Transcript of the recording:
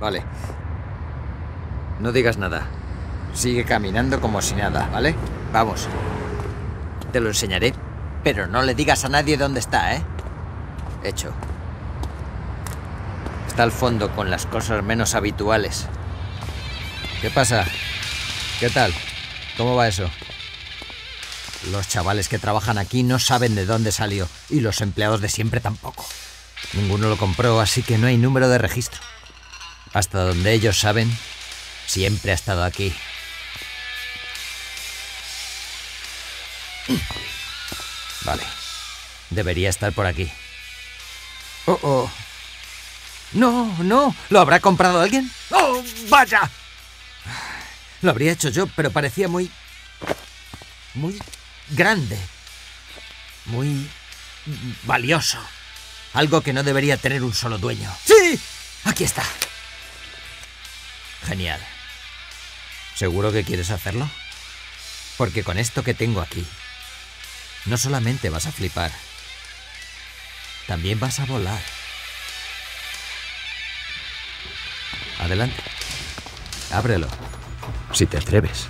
Vale. No digas nada. Sigue caminando como si nada, ¿vale? Vamos. Te lo enseñaré, pero no le digas a nadie dónde está, ¿eh? Hecho. Está al fondo con las cosas menos habituales. ¿Qué pasa? ¿Qué tal? ¿Cómo va eso? Los chavales que trabajan aquí no saben de dónde salió y los empleados de siempre tampoco. Ninguno lo compró, así que no hay número de registro. Hasta donde ellos saben, siempre ha estado aquí. Vale. Debería estar por aquí. Oh, oh. No, no. ¿Lo habrá comprado alguien? ¡Oh, vaya! Lo habría hecho yo, pero parecía muy... muy grande. Muy valioso. Algo que no debería tener un solo dueño. ¡Sí! Aquí está. Genial. ¿Seguro que quieres hacerlo? Porque con esto que tengo aquí, no solamente vas a flipar, también vas a volar. Adelante. Ábrelo, si te atreves.